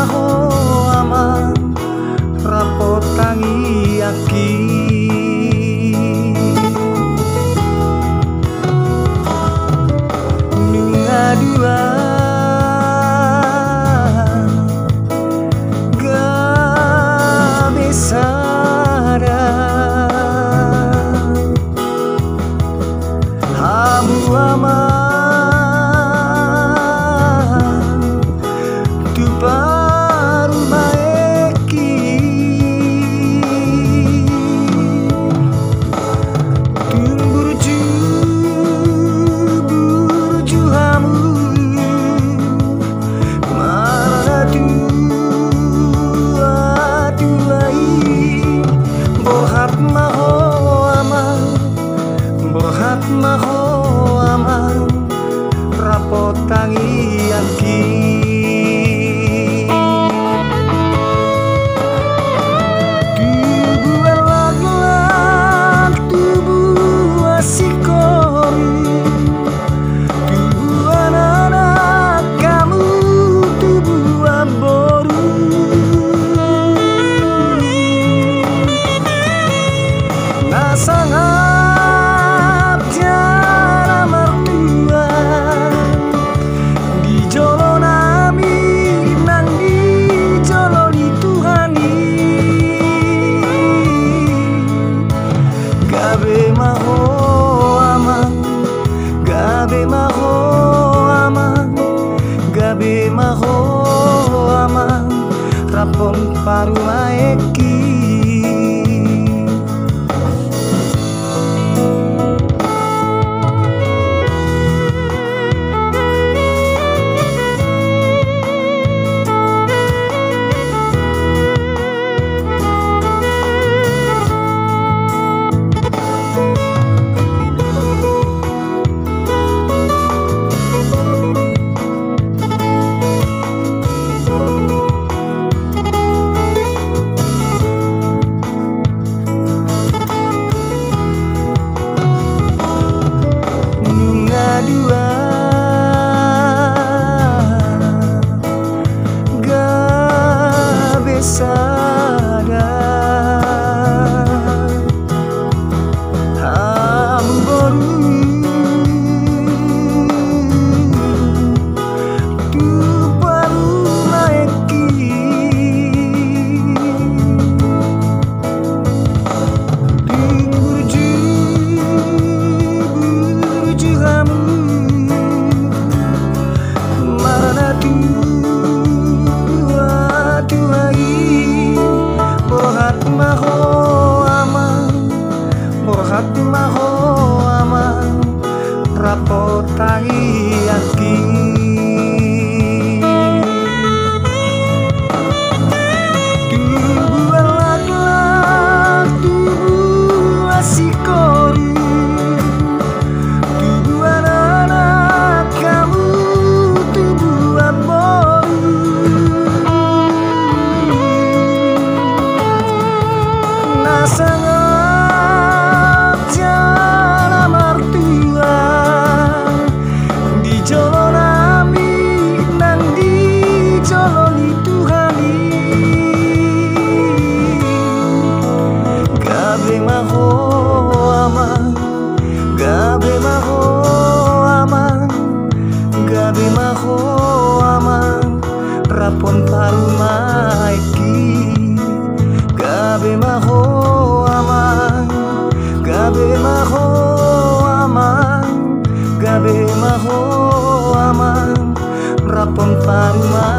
Oh. home potangi yang kini rumah ek my boy. Rapon paru maiki. Gabi maho mama.